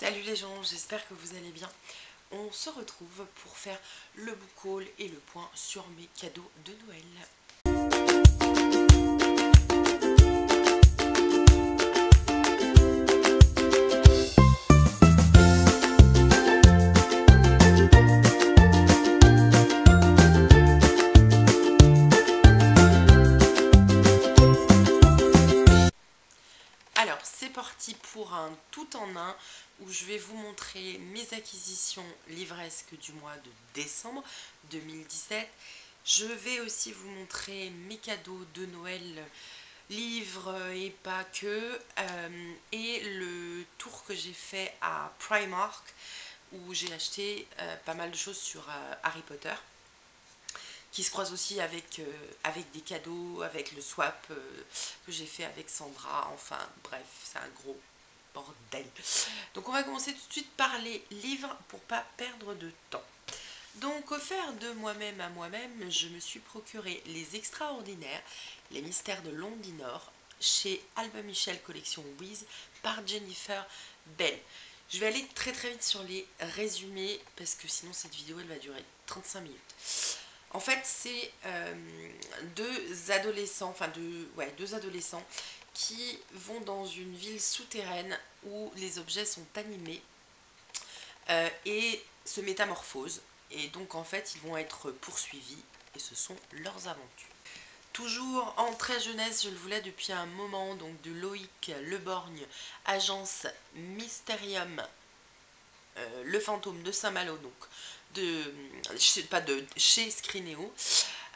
Salut les gens, j'espère que vous allez bien. On se retrouve pour faire le book haul et le point sur mes cadeaux de Noël. Alors c'est parti pour un tout en un où je vais vous montrer mes acquisitions livresques du mois de décembre 2017. Je vais aussi vous montrer mes cadeaux de Noël, livres et pas que, euh, et le tour que j'ai fait à Primark où j'ai acheté euh, pas mal de choses sur euh, Harry Potter qui se croise aussi avec, avec des cadeaux, avec le swap que j'ai fait avec Sandra. Enfin, bref, c'est un gros bordel. Donc, on va commencer tout de suite par les livres pour pas perdre de temps. Donc, offert de moi-même à moi-même, je me suis procuré Les Extraordinaires, les mystères de Londinor, chez Albin Michel Collection Wiz par Jennifer Bell. Je vais aller très très vite sur les résumés parce que sinon cette vidéo elle va durer 35 minutes. En fait, c'est euh, deux adolescents, enfin deux, ouais, deux adolescents qui vont dans une ville souterraine où les objets sont animés euh, et se métamorphosent. Et donc en fait, ils vont être poursuivis et ce sont leurs aventures. Toujours en très jeunesse, je le voulais depuis un moment, donc de Loïc Leborgne, agence Mysterium, euh, le fantôme de Saint-Malo, donc de, pas de, chez Scrineo.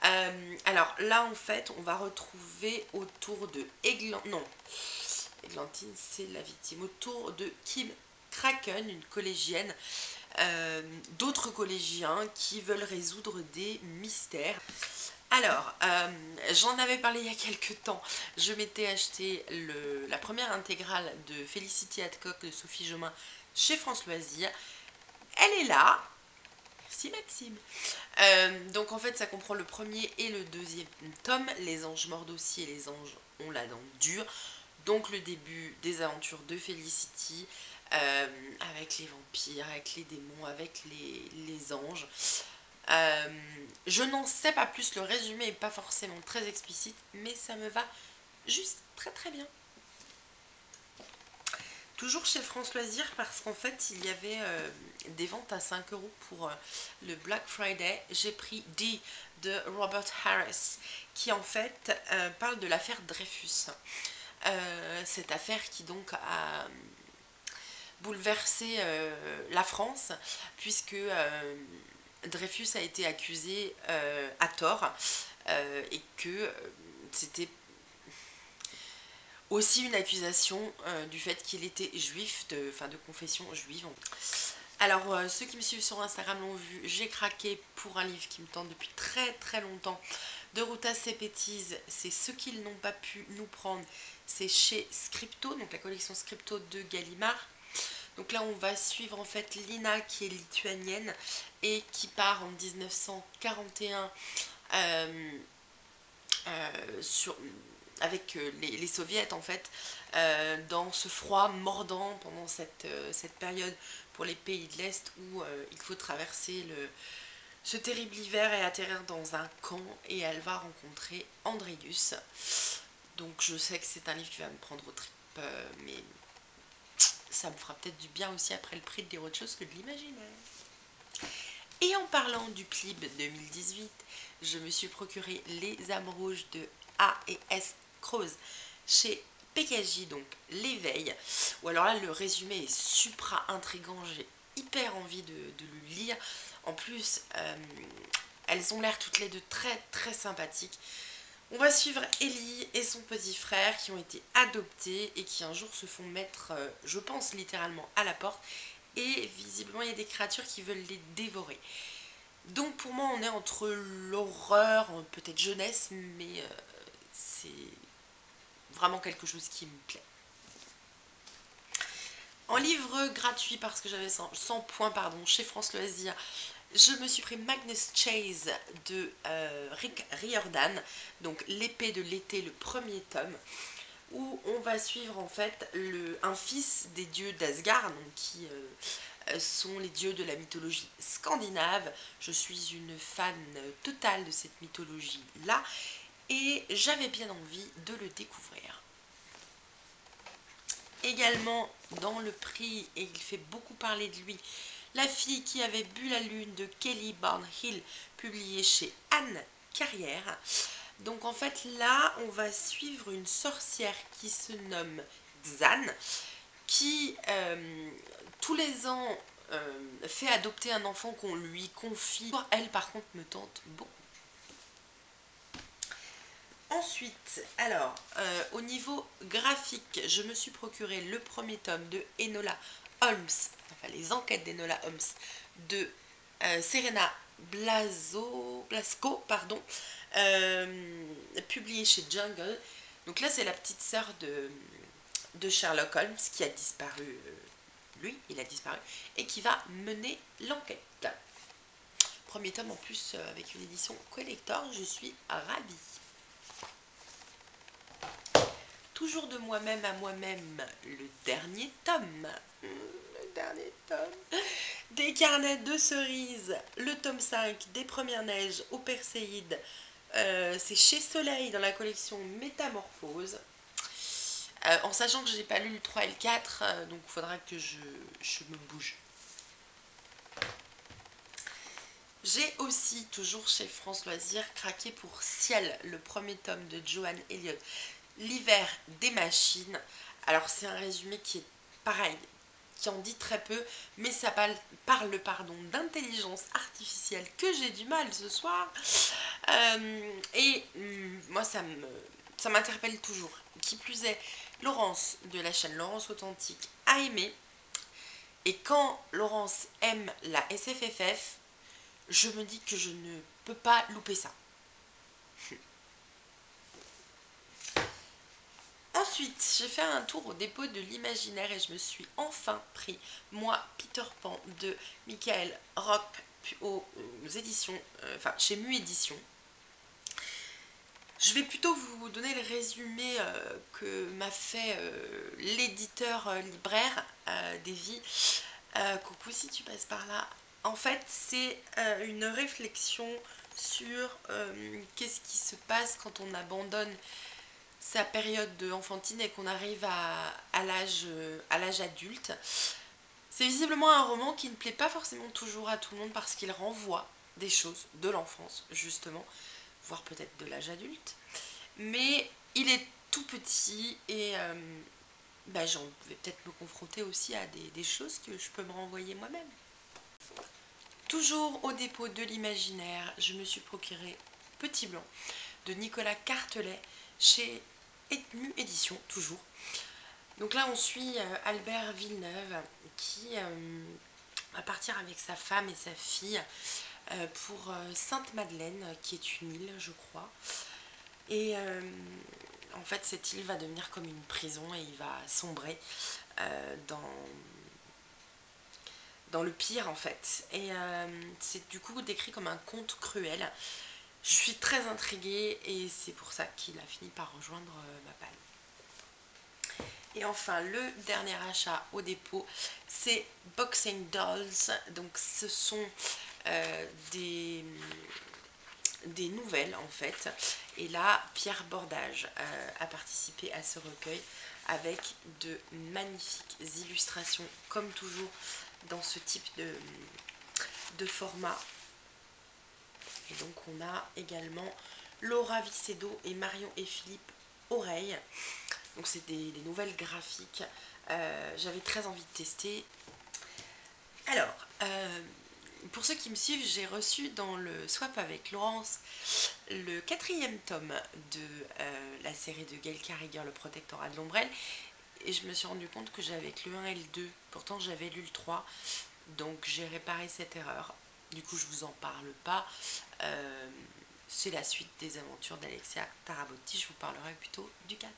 Euh, alors là, en fait, on va retrouver autour de non, Eglantine, c'est la victime, autour de Kim Kraken, une collégienne, euh, d'autres collégiens qui veulent résoudre des mystères. Alors, euh, j'en avais parlé il y a quelques temps. Je m'étais acheté la première intégrale de Felicity Adcock de Sophie Jomain chez France Loisirs. Elle est là, Maxime. Euh, donc en fait ça comprend le premier et le deuxième tome. Les anges mordent aussi et les anges ont la dent dure. Donc le début des aventures de Felicity euh, avec les vampires, avec les démons, avec les, les anges. Euh, je n'en sais pas plus, le résumé n'est pas forcément très explicite, mais ça me va juste très très bien. Toujours chez France Loisirs parce qu'en fait il y avait euh, des ventes à 5 euros pour euh, le Black Friday. J'ai pris D de Robert Harris qui en fait euh, parle de l'affaire Dreyfus. Cette affaire qui donc a bouleversé la France puisque Dreyfus a été accusé à tort et que c'était aussi une accusation euh, du fait qu'il était juif, enfin de confession juive. Alors euh, ceux qui me suivent sur Instagram l'ont vu, j'ai craqué pour un livre qui me tente depuis très très longtemps de Ruta Sepetys, c'est ce qu'ils n'ont pas pu nous prendre, c'est chez Scripto, donc la collection Scripto de Gallimard. Donc là on va suivre en fait Lina qui est lituanienne et qui part en 1941 euh, euh, sur avec euh, les, les, soviets en fait euh, dans ce froid mordant pendant cette, euh, cette période pour les pays de l'Est où il faut traverser le, ce terrible hiver et atterrir dans un camp et elle va rencontrer Andreus. Donc je sais que c'est un livre qui va me prendre au trip mais ça me fera peut-être du bien aussi après le prix de dire autre chose que de l'imaginaire. Et en parlant du PLIB 2018, je me suis procuré les âmes rouges de A et S Chez PKJ, donc l'éveil. Ou alors là, le résumé est supra intrigant, j'ai hyper envie de, le lire. En plus, euh, elles ont l'air toutes les deux très très sympathiques. On va suivre Ellie et son petit frère qui ont été adoptés et qui un jour se font mettre, euh, je pense littéralement, à la porte. Et visiblement, il y a des créatures qui veulent les dévorer. Donc pour moi, on est entre l'horreur, peut-être jeunesse, mais euh, c'est vraiment quelque chose qui me plaît. En livre gratuit, parce que j'avais 100, 100, points pardon, chez France Loisirs, je me suis pris Magnus Chase de euh, Rick Riordan, donc l'épée de l'été, le premier tome. où on va suivre en fait un fils des dieux d'Asgard, qui euh, sont les dieux de la mythologie scandinave. Je suis une fan totale de cette mythologie-là et j'avais bien envie de le découvrir. Également dans le prix, et il fait beaucoup parler de lui, La fille qui avait bu la lune de Kelly Barnhill, publié chez Anne Carrière. Donc en fait là, on va suivre une sorcière qui se nomme Xan, qui euh, tous les ans euh, fait adopter un enfant qu'on lui confie. Elle par contre me tente beaucoup. Ensuite, alors, euh, au niveau graphique, je me suis procuré le premier tome de Enola Holmes, enfin les enquêtes d'Enola Holmes, de Serena Blaso, Blasco, pardon, euh, publié chez Jungle. Donc là, c'est la petite sœur de, de Sherlock Holmes qui a disparu, euh, lui, il a disparu, et qui va mener l'enquête. Premier tome en plus euh, avec une édition collector, je suis ravie. Toujours de moi-même à moi-même, le dernier tome. Hmm, le dernier tome. Des carnets de cerises, le tome 5 des premières neiges au Perséide. Euh, c'est chez Soleil dans la collection Métamorphose. Euh, en sachant que je n'ai pas lu le 3 et le 4, euh, donc il faudra que je, je me bouge. J'ai aussi, toujours chez France Loisirs, craqué pour Ciel, le premier tome de Joanne Elliott. L'hiver des machines. Alors c'est un résumé qui est pareil, qui en dit très peu, mais ça parle, pardon, d'intelligence artificielle que j'ai du mal ce soir. Euh, et hum, moi, ça ça m'interpelle toujours. Qui plus est, Laurence de la chaîne Laurence Authentique a aimé. Et quand Laurence aime la SFFF, je me dis que je ne peux pas louper ça. Ensuite, j'ai fait un tour au dépôt de l'imaginaire et je me suis enfin pris, moi, Peter Pan de Michael Rock aux, éditions, euh, enfin chez Mu Édition. Je vais plutôt vous donner le résumé euh, que m'a fait euh, l'éditeur libraire Davy. coucou si tu passes par là. En fait, c'est une réflexion sur qu'est-ce qui se passe quand on abandonne sa période de enfantine et qu'on arrive à, à l'âge adulte. C'est visiblement un roman qui ne plaît pas forcément toujours à tout le monde parce qu'il renvoie des choses de l'enfance, justement, voire peut-être de l'âge adulte. Mais il est tout petit et euh, bah, j'en vais peut-être me confronter aussi à des, des choses que je peux me renvoyer moi-même. Toujours au dépôt de l'imaginaire, je me suis procuré Petit Blanc de Nicolas Cartelet chez Édition, toujours. Donc là, on suit euh, Albert Villeneuve qui euh, va partir avec sa femme et sa fille euh, pour Sainte-Madeleine, qui est une île, je crois. Et en fait, cette île va devenir comme une prison et il va sombrer dans, dans le pire, en fait. Et c'est du coup décrit comme un conte cruel. Je suis très intriguée et c'est pour ça qu'il a fini par rejoindre euh, ma palle. Et enfin, le dernier achat au dépôt, c'est Boxing Dolls. Donc, ce sont euh, des, nouvelles en fait. Et là, Pierre Bordage euh, a participé à ce recueil avec de magnifiques illustrations, comme toujours dans ce type de format donc on a également Laura Vicedo et Marion et Philippe Oreille. Donc c'est des, nouvelles graphiques. Euh, j'avais très envie de tester. Alors, euh, pour ceux qui me suivent, j'ai reçu dans le swap avec Laurence le quatrième tome de euh, la série de Gail Carriger, Le Protectorat de l'Ombrelle. Et je me suis rendu compte que j'avais que le 1 et le 2. Pourtant, j'avais lu le 3. Donc, j'ai réparé cette erreur. Du coup, je vous en parle pas. Euh, c'est la suite des aventures d'Alexia Tarabotti. Je vous parlerai plutôt du 4.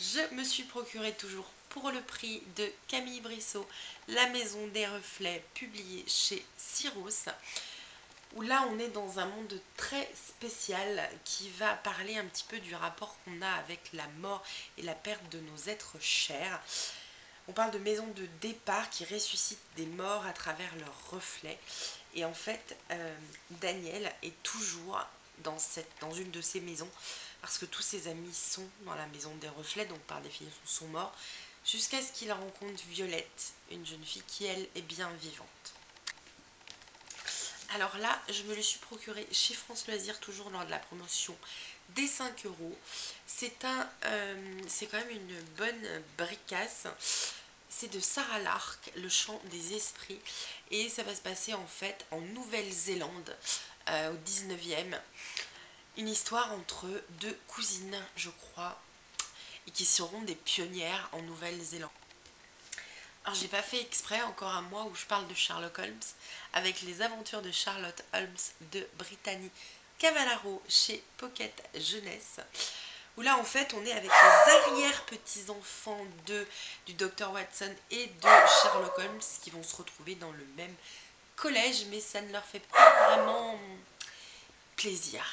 Je me suis procuré toujours pour le prix de Camille Brissot La Maison des Reflets, publié chez Cyrus. où là on est dans un monde très spécial qui va parler un petit peu du rapport qu'on a avec la mort et la perte de nos êtres chers. On parle de maisons de départ qui ressuscitent des morts à travers leurs reflets. Et en fait, euh, Daniel est toujours dans, une de ces maisons parce que tous ses amis sont dans la maison des reflets, donc par définition sont morts, jusqu'à ce qu'il rencontre Violette, une jeune fille qui elle est bien vivante. Alors là, je me le suis procuré chez France Loisirs, toujours lors de la promotion des 5 euros. C'est euh, c'est quand même une bonne bricasse. C'est de Sarah Lark, Le chant des esprits. Et ça va se passer en fait en Nouvelle-Zélande, euh, au 19e. Une histoire entre deux cousines, je crois, et qui seront des pionnières en Nouvelle-Zélande. Alors j'ai pas fait exprès, encore un mois où je parle de Sherlock Holmes, avec les aventures de Charlotte Holmes de Brittany Cavallaro chez Pocket Jeunesse. Où là en fait on est avec les arrière-petits-enfants du Dr Watson et de Sherlock Holmes qui vont se retrouver dans le même collège, mais ça ne leur fait pas vraiment plaisir.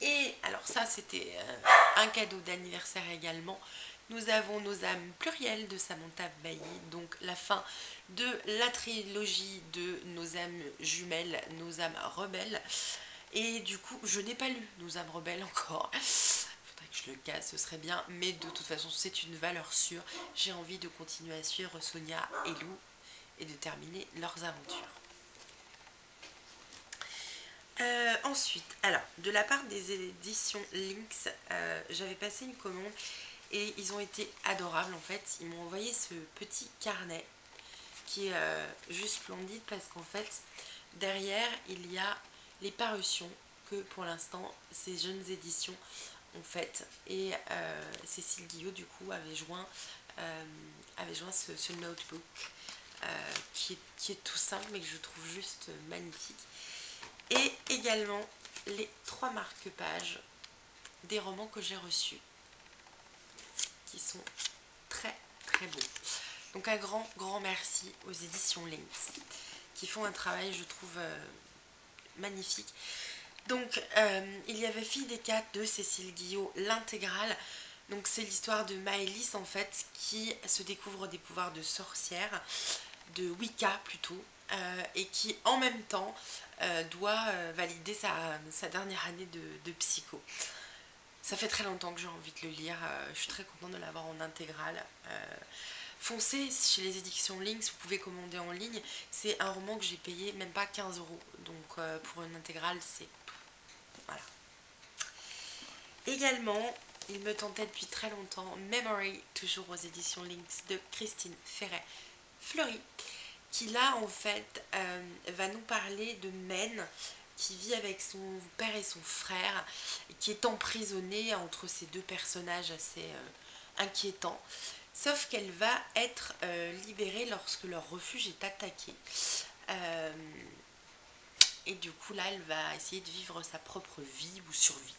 Et alors ça c'était euh, un cadeau d'anniversaire également nous avons nos âmes plurielles de Samantha Bailly, donc la fin de la trilogie de nos âmes jumelles, nos âmes rebelles. Et du coup, je n'ai pas lu nos âmes rebelles encore. Faudrait que je le casse, ce serait bien. Mais de toute façon, c'est une valeur sûre. J'ai envie de continuer à suivre Sonia et Lou et de terminer leurs aventures. Euh, ensuite, alors, de la part des éditions Lynx, euh, j'avais passé une commande et ils ont été adorables en fait. Ils m'ont envoyé ce petit carnet qui est euh, juste splendide parce qu'en fait derrière il y a les parutions que pour l'instant ces jeunes éditions ont faites et euh, Cécile Guillot du coup avait joint, euh, ce, notebook qui est, qui, est, tout simple mais que je trouve juste magnifique et également les trois marque-pages des romans que j'ai reçus sont très très beaux. Donc un grand grand merci aux éditions Lynx qui font un travail je trouve euh, magnifique. Donc euh, il y avait Fille des quatre de Cécile Guillot, l'intégrale. Donc c'est l'histoire de Maëlys en fait qui se découvre des pouvoirs de sorcière, de Wicca plutôt, euh, et qui en même temps doit valider sa, dernière année de, psycho. Ça fait très longtemps que j'ai envie de le lire. Euh, je suis très contente de l'avoir en intégrale. Euh, foncez chez les éditions Lynx, vous pouvez commander en ligne. C'est un roman que j'ai payé même pas 15 euros. Donc euh, pour une intégrale, c'est... Voilà. Également, il me tentait depuis très longtemps Memory, toujours aux éditions Lynx, de Christine Ferret-Fleury, qui là en fait va nous parler de Men, qui vit avec son père et son frère, et qui est emprisonnée entre ces deux personnages assez euh, inquiétants. Sauf qu'elle va être euh, libérée lorsque leur refuge est attaqué. Et du coup, là, elle va essayer de vivre sa propre vie ou survie.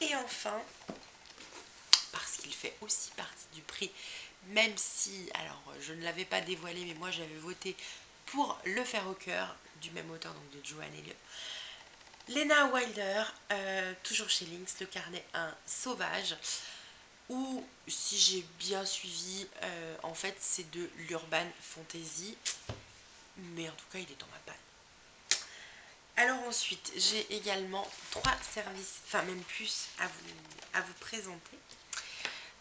Et enfin, parce qu'il fait aussi partie du prix, même si, alors je ne l'avais pas dévoilé, mais moi j'avais voté pour Le faire au cœur, du même auteur donc de Joanne Elliott. Lena Wilder, euh, toujours chez Lynx, le carnet 1 sauvage, où si j'ai bien suivi, euh, en fait c'est de l'urban fantasy, mais en tout cas il est dans ma panne. Alors ensuite, j'ai également trois services, enfin même plus à vous, présenter.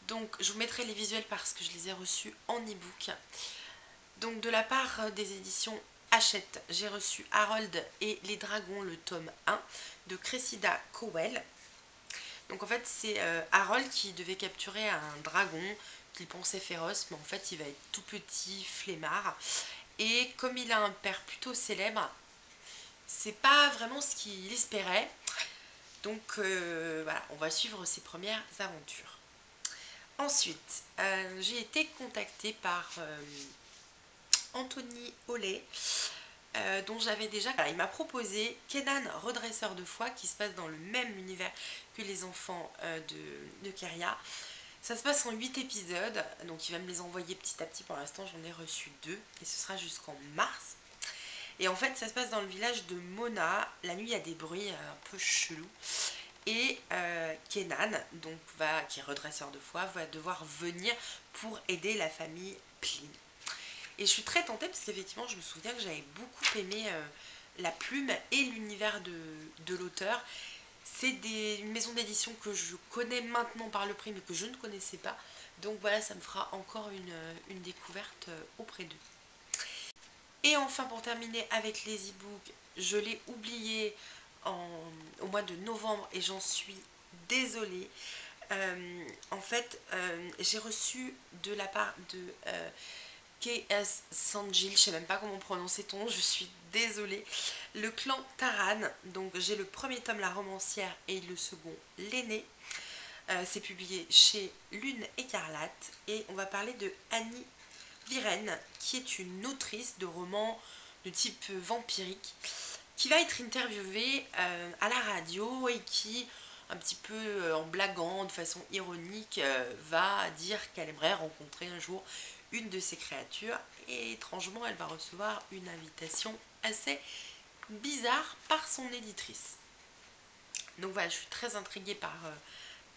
Donc je vous mettrai les visuels parce que je les ai reçus en e-book. Donc de la part euh, des éditions Hachette, j'ai reçu Harold et les dragons, le tome 1 de Cressida Cowell. Donc en fait c'est euh, Harold qui devait capturer un dragon qu'il pensait féroce, mais en fait il va être tout petit, flemmard. Et comme il a un père plutôt célèbre, c'est pas vraiment ce qu'il espérait. Donc euh, voilà, on va suivre ses premières aventures. Ensuite, j'ai été contactée par Anthony Ollet, euh, dont j'avais déjà... il m'a proposé Kenan, redresseur de foi, qui se passe dans le même univers que les enfants euh, de, de Keria. Ça se passe en 8 épisodes, donc il va me les envoyer petit à petit. Pour l'instant, j'en ai reçu deux et ce sera jusqu'en mars. Et en fait, ça se passe dans le village de Mona. La nuit, il y a des bruits un peu chelous. Et euh, Kenan, donc qui est redresseur de foi, va devoir venir pour aider la famille Plin. Et je suis très tentée parce qu'effectivement, je me souviens que j'avais beaucoup aimé euh, la plume et l'univers de, l'auteur. C'est une maison d'édition que je connais maintenant par le prix, mais que je ne connaissais pas. Donc voilà, ça me fera encore une, découverte euh, auprès d'eux. Et enfin, pour terminer avec les e-books, je l'ai oublié au mois de novembre et j'en suis désolée. Euh, en fait, j'ai reçu de la part de K.S. Sanjil, je sais même pas comment prononcer ton je suis désolée. Le clan Taran, donc j'ai le premier tome La romancière et le second L'aîné. Euh, c'est publié chez Lune écarlate et on va parler de Annie Viren qui est une autrice de romans de type vampirique qui va être interviewée euh, à la radio et qui un petit peu euh, en blaguant, de façon ironique, va dire qu'elle aimerait rencontrer un jour une de ces créatures et étrangement elle va recevoir une invitation assez bizarre par son éditrice. Donc voilà, je suis très intriguée par, euh,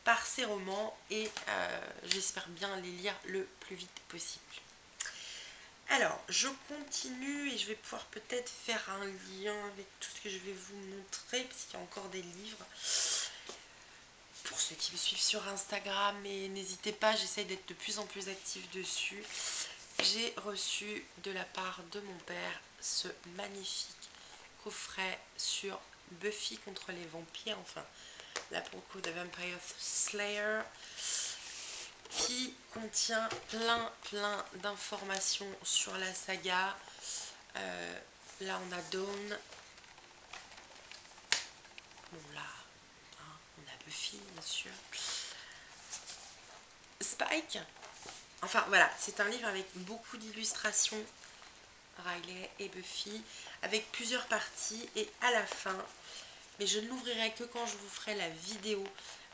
par ces romans et euh, j'espère bien les lire le plus vite possible. Alors, je continue et je vais pouvoir peut-être faire un lien avec tout ce que je vais vous montrer, puisqu'il y a encore des livres pour ceux qui me suivent sur Instagram et n'hésitez pas, j'essaye d'être de plus en plus active dessus. J'ai reçu de la part de mon père ce magnifique coffret sur Buffy contre les vampires, enfin la pour de Vampire Slayer qui contient plein plein d'informations sur la saga. Euh, là on a Dawn. Bon là, Bien sûr. Spike. Enfin voilà, c'est un livre avec beaucoup d'illustrations. Riley et Buffy, avec plusieurs parties et à la fin, mais je ne l'ouvrirai que quand je vous ferai la vidéo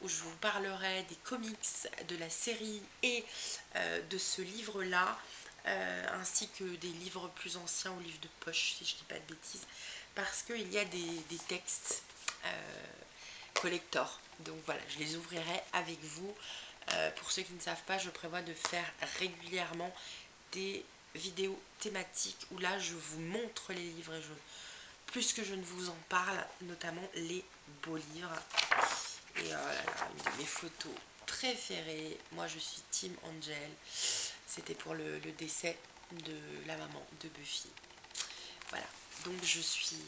où je vous parlerai des comics, de la série et euh, de ce livre-là, euh, ainsi que des livres plus anciens ou livres de poche, si je dis pas de bêtises, parce qu'il y a des, textes euh, collector donc voilà, je les ouvrirai avec vous. Euh, pour ceux qui ne savent pas, je prévois de faire régulièrement des vidéos thématiques où là je vous montre les livres et je, plus que je ne vous en parle, notamment les beaux livres. Et euh, une de mes photos préférées, moi je suis Team Angel, c'était pour le décès de la maman de Buffy. Voilà, donc je suis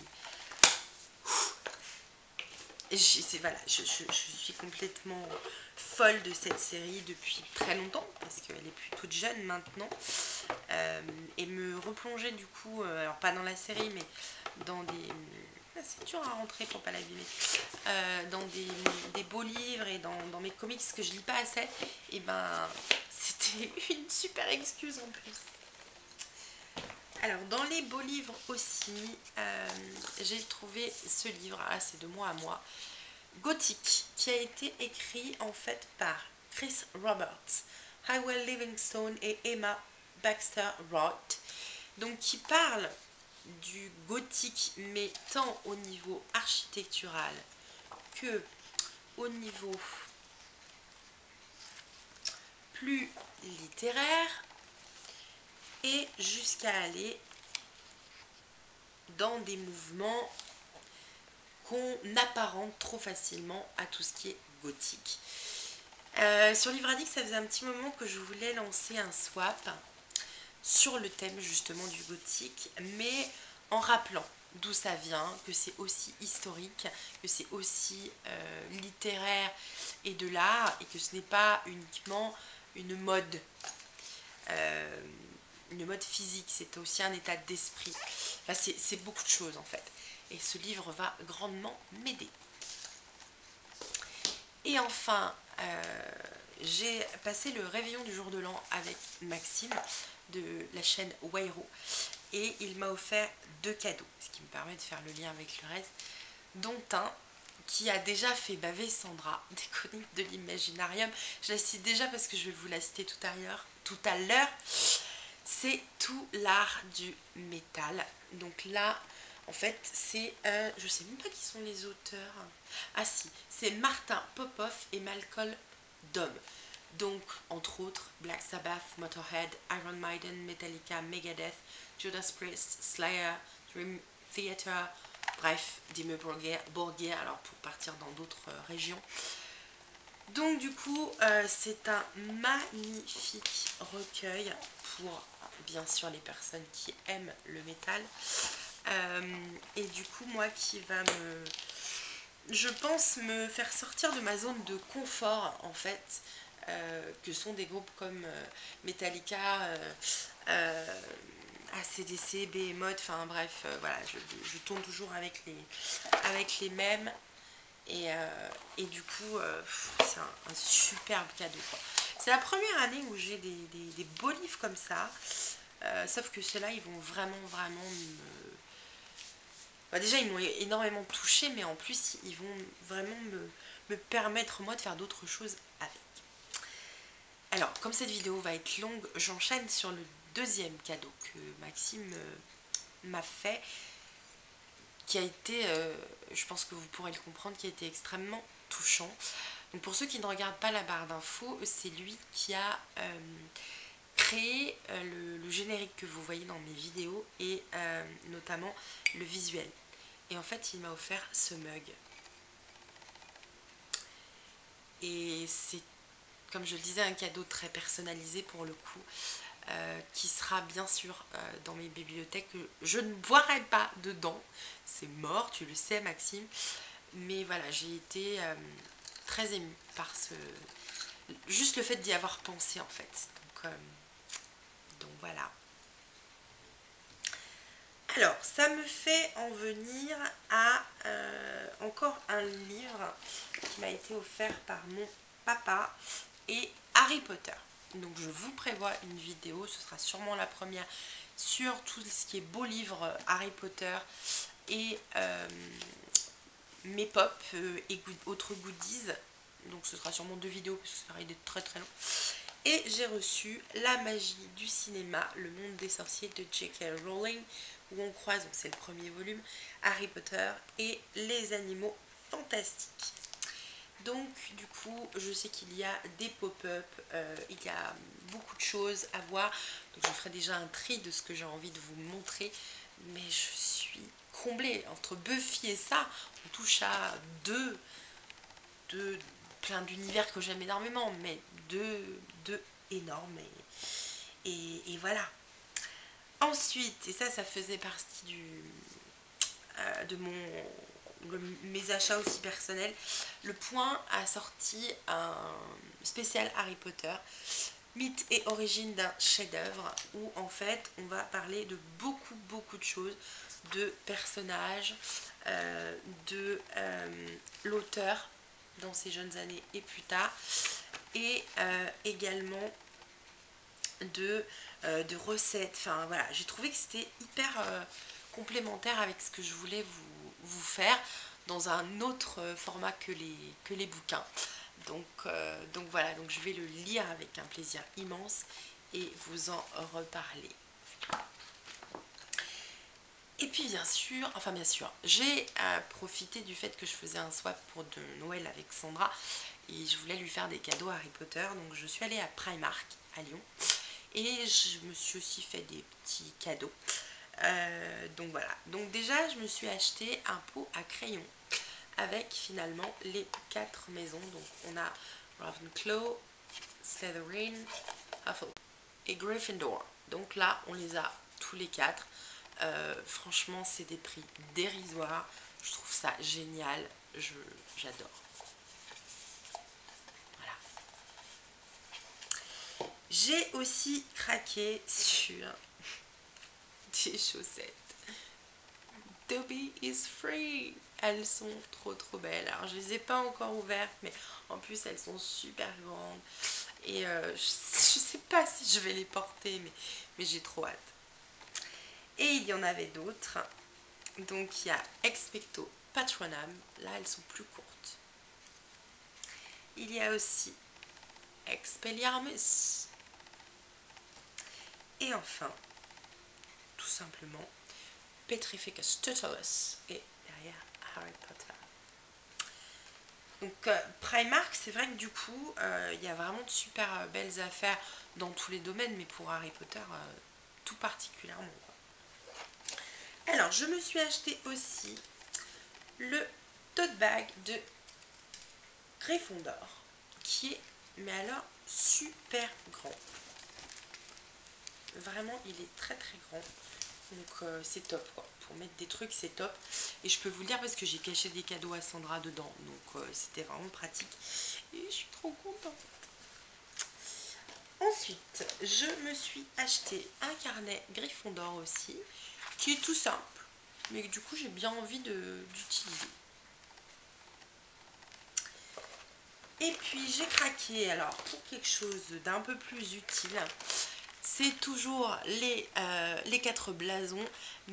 je, voilà, je, suis complètement folle de cette série depuis très longtemps, parce qu'elle est plus toute jeune maintenant. Euh, et me replonger du coup, euh, alors pas dans la série, mais dans des... Ah, c'est dur à rentrer pour pas l'abîmer. Euh, dans des, beaux livres et dans, mes comics que je lis pas assez, et ben c'était une super excuse en plus. Alors, dans les beaux livres aussi, euh, j'ai trouvé ce livre, ah, c'est de moi à moi, Gothique, qui a été écrit en fait par Chris Roberts, Hywell Livingstone et Emma Baxter Roth. Donc, qui parle du gothique, mais tant au niveau architectural que au niveau plus littéraire et jusqu'à aller dans des mouvements qu'on apparente trop facilement à tout ce qui est gothique. Euh, sur Livradique, ça faisait un petit moment que je voulais lancer un swap sur le thème justement du gothique, mais en rappelant d'où ça vient, que c'est aussi historique, que c'est aussi euh, littéraire et de l'art, et que ce n'est pas uniquement une mode. Euh, une mode physique, c'est aussi un état d'esprit. c'est beaucoup de choses en fait. Et ce livre va grandement m'aider. Et enfin, euh, j'ai passé le réveillon du jour de l'an avec Maxime de la chaîne Wairo. Et il m'a offert deux cadeaux, ce qui me permet de faire le lien avec le reste, dont un qui a déjà fait baver Sandra, des chroniques de l'imaginarium. Je la cite déjà parce que je vais vous la citer tout à. Tout à l'heure, c'est tout l'art du métal. Donc là, en fait, c'est, euh, je sais même pas qui sont les auteurs. Ah si, c'est Martin Popoff et Malcolm Dom. Donc, entre autres, Black Sabbath, Motorhead, Iron Maiden, Metallica, Megadeth, Judas Priest, Slayer, Dream Theater, bref, Dimmu Borgir, alors pour partir dans d'autres euh, régions. Donc du coup, euh, c'est un magnifique recueil pour bien sûr les personnes qui aiment le métal. Euh, et du coup, moi qui va me... Je pense me faire sortir de ma zone de confort en fait, que sont des groupes comme Metallica, ACDC, Behemoth, enfin bref, euh, voilà, je, tourne toujours avec les, avec les mêmes. Et, euh, du coup, euh, c'est un, superbe cadeau. C'est la première année où j'ai des, beaux livres comme ça. sauf que ceux-là, ils vont vraiment, vraiment me... Bah, déjà, ils m'ont énormément touché, mais en plus, ils vont vraiment me, me permettre, moi, de faire d'autres choses avec. Alors, comme cette vidéo va être longue, j'enchaîne sur le deuxième cadeau que Maxime euh, m'a fait, qui a été, euh, je pense que vous pourrez le comprendre, qui a été extrêmement touchant. Pour ceux qui ne regardent pas la barre d'infos, c'est lui qui a euh, créé le, générique que vous voyez dans mes vidéos et notamment le visuel. Et en fait, il m'a offert ce mug. Et c'est, comme je le disais, un cadeau très personnalisé pour le coup. Euh, qui sera bien sûr euh, dans mes bibliothèques. Je ne boirai pas dedans, c'est mort, tu le sais Maxime. Mais voilà, j'ai été euh, très émue par ce... Juste le fait d'y avoir pensé en fait. Donc, donc voilà. Alors, ça me fait en venir à encore un livre qui m'a été offert par mon papa et Harry Potter. Donc je vous prévois une vidéo, ce sera sûrement la première, sur tout ce qui est beau livre euh, Harry Potter et euh, mes pop euh, et autres goodies. Donc ce sera sûrement deux vidéos parce que ça va être très très long. Et j'ai reçu La magie du cinéma, le monde des sorciers de J.K. Rowling, où on croise, c'est le premier volume, Harry Potter et les animaux fantastiques. Donc du coup, je sais qu'il y a des pop-up, euh, il y a beaucoup de choses à voir. Donc je ferai déjà un tri de ce que j'ai envie de vous montrer. Mais je suis comblée. Entre Buffy et ça, on touche à deux, deux plein d'univers que j'aime énormément, mais deux, deux énormes. Et, voilà. Ensuite, et ça, ça faisait partie du, euh, de mon mes achats aussi personnels, le point a sorti un spécial Harry Potter, mythe et origine d'un chef-d'œuvre, où en fait on va parler de beaucoup beaucoup de choses, de personnages, euh, de euh, l'auteur dans ses jeunes années et plus tard, et euh, également de, recettes. Enfin voilà, j'ai trouvé que c'était hyper complémentaire avec ce que je voulais vous faire dans un autre format que les bouquins. Donc, euh, donc voilà, donc je vais le lire avec un plaisir immense et vous en reparler. Et puis bien sûr, enfin bien sûr, j'ai euh, profité du fait que je faisais un swap pour de Noël avec Sandra et je voulais lui faire des cadeaux Harry Potter. Donc je suis allée à Primark à Lyon et je me suis aussi fait des petits cadeaux. Euh, donc voilà. Donc déjà, je me suis acheté un pot à crayon avec finalement les quatre maisons. Donc on a Ravenclaw, Slytherin, Hufflepuff et Gryffindor. Donc là, on les a tous les quatre. Euh, franchement, c'est des prix dérisoires. Je trouve ça génial. J'adore. Voilà. J'ai aussi craqué sur des chaussettes. Toby is free. Elles sont trop trop belles. Alors je les ai pas encore ouvertes, mais en plus elles sont super grandes. Et euh, je, sais pas si je vais les porter, mais, j'ai trop hâte. Et il y en avait d'autres. Donc il y a Expecto Patronum. Là, elles sont plus courtes. Il y a aussi Expelliarmus. Et enfin, tout simplement, Petrificus derrière Harry Potter. Donc euh, Primark, c'est vrai que du coup, euh, il y a vraiment de super euh, belles affaires dans tous les domaines, mais pour Harry Potter, tout particulièrement. Alors, je me suis acheté aussi le tote bag de Gryffondor, qui est, mais alors, super grand. Vraiment, il est très très grand. Donc euh, c'est top quoi. Pour mettre des trucs, c'est top. Et je peux vous le dire parce que j'ai caché des cadeaux à Sandra dedans. Donc euh, c'était vraiment pratique. Et je suis trop contente. Ensuite, je me suis acheté un carnet Gryffondor aussi. Qui est tout simple. Mais du coup, j'ai bien envie d'utiliser. Et puis j'ai craqué alors pour quelque chose d'un peu plus utile c'est toujours les, euh, les quatre blasons,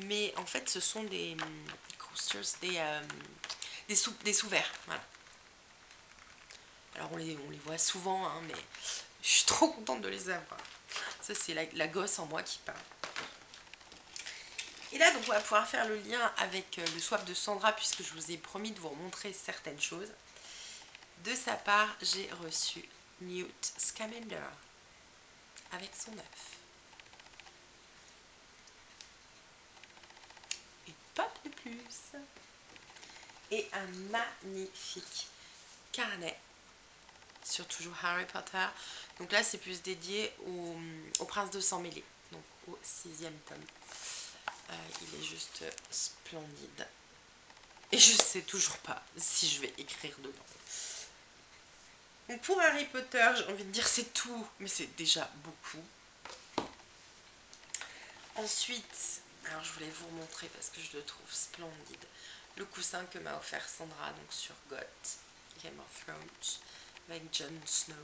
mais en fait ce sont des coasters, des, euh, des, sous, des sous-verts. Alors on les, voit souvent, hein, mais je suis trop contente de les avoir. Ça c'est la, gosse en moi qui parle. Et là donc on va pouvoir faire le lien avec euh, le swap de Sandra puisque je vous ai promis de vous montrer certaines choses. De sa part, j'ai reçu Newt Scamander avec son œuf. Et pas de plus. Et un magnifique carnet sur toujours Harry Potter. Donc là, c'est plus dédié au, prince de sang mêlé, donc au sixième tome. Euh, il est juste splendide. Et je sais toujours pas si je vais écrire dedans. Donc pour Harry Potter, j'ai envie de dire c'est tout, mais c'est déjà beaucoup. Ensuite, alors je voulais vous montrer parce que je le trouve splendide. Le coussin que m'a offert Sandra donc sur GOT, Game of Thrones, avec Jon Snow.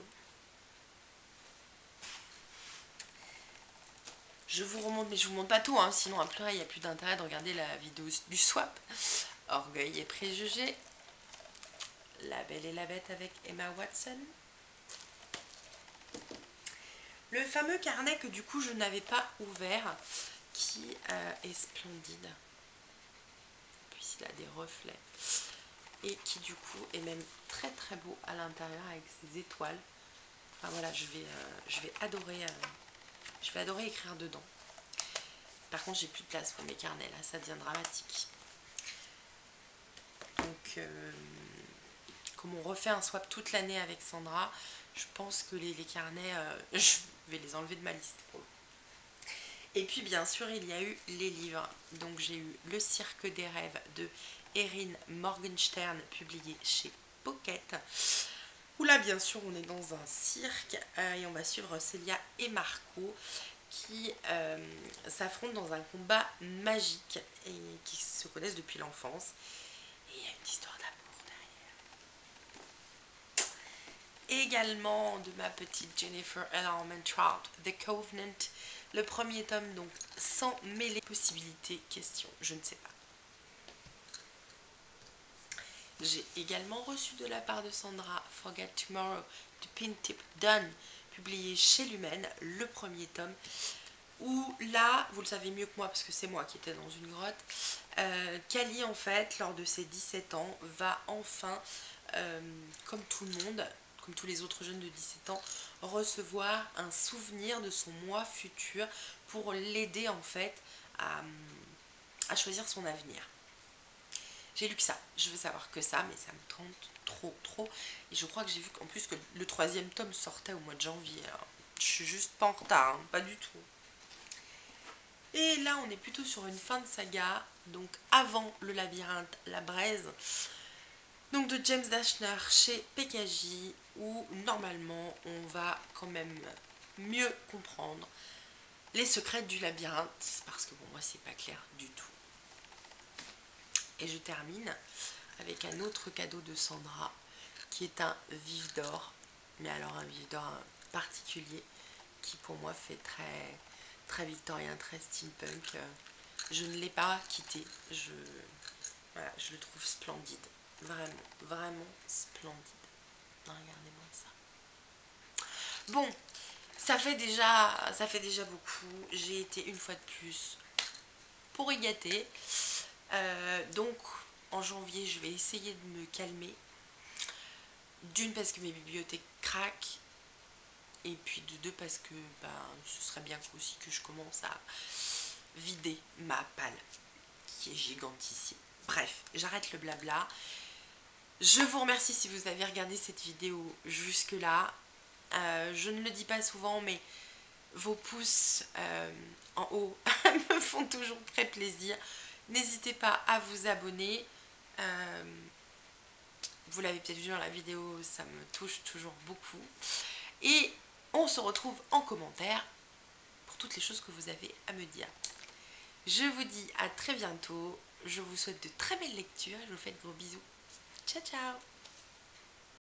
Je vous remonte, mais je vous montre pas tout, hein, sinon après il n'y a plus d'intérêt de regarder la vidéo du swap. Orgueil et préjugés. La Belle et la Bête avec Emma Watson. Le fameux carnet que du coup je n'avais pas ouvert, qui euh, est splendide. Puis il a des reflets. Et qui du coup est même très très beau à l'intérieur avec ses étoiles. Enfin voilà, je vais, euh, je vais adorer euh, je vais adorer écrire dedans. Par contre, j'ai plus de place pour mes carnets là, ça devient dramatique. Donc comme on refait un swap toute l'année avec Sandra, je pense que les, carnets, euh, je vais les enlever de ma liste. Et puis bien sûr, il y a eu les livres. Donc j'ai eu Le Cirque des rêves de Erin Morgenstern, publié chez Pocket. Où là, bien sûr, on est dans un cirque euh, et on va suivre Célia et Marco qui euh, s'affrontent dans un combat magique et qui se connaissent depuis l'enfance. Et il y a une histoire d'amour également de ma petite Jennifer Ellerman Trout, The Covenant, le premier tome, donc sans mêler possibilités, question, je ne sais pas. J'ai également reçu de la part de Sandra Forget Tomorrow de Pintip Done, publié chez Lumen, le premier tome, où là, vous le savez mieux que moi parce que c'est moi qui étais dans une grotte, euh, Kali en fait, lors de ses 17 ans, va enfin, euh, comme tout le monde, tous les autres jeunes de 17 ans, recevoir un souvenir de son moi futur pour l'aider en fait à, choisir son avenir. J'ai lu que ça, je veux savoir que ça, mais ça me tente trop trop. Et je crois que j'ai vu qu'en plus que le troisième tome sortait au mois de janvier. Je suis juste pas en retard, hein, pas du tout. Et là, on est plutôt sur une fin de saga, donc avant le labyrinthe, la braise. Donc de James Dashner chez PKJ où normalement on va quand même mieux comprendre les secrets du labyrinthe parce que bon moi c'est pas clair du tout. Et je termine avec un autre cadeau de Sandra qui est un vif d'or mais alors un vif d'or particulier qui pour moi fait très très victorien, très steampunk. Je ne l'ai pas quitté, je Voilà, je le trouve splendide. Vraiment, vraiment splendide. Regardez-moi ça. Bon, ça fait déjà, ça fait déjà beaucoup. J'ai été une fois de plus pour y. Euh, donc, en janvier, je vais essayer de me calmer. D'une parce que mes bibliothèques craquent. Et puis de deux parce que ben, ce serait bien aussi que je commence à vider ma palle qui est gigantissime. Bref, j'arrête le blabla. Je vous remercie si vous avez regardé cette vidéo jusque là. Euh, je ne le dis pas souvent mais vos pouces euh, en haut me font toujours très plaisir. N'hésitez pas à vous abonner. Euh, vous l'avez peut-être vu dans la vidéo, ça me touche toujours beaucoup. Et on se retrouve en commentaire pour toutes les choses que vous avez à me dire. Je vous dis à très bientôt. Je vous souhaite de très belles lectures. Je vous fais de gros bisous. Tchau, tchau!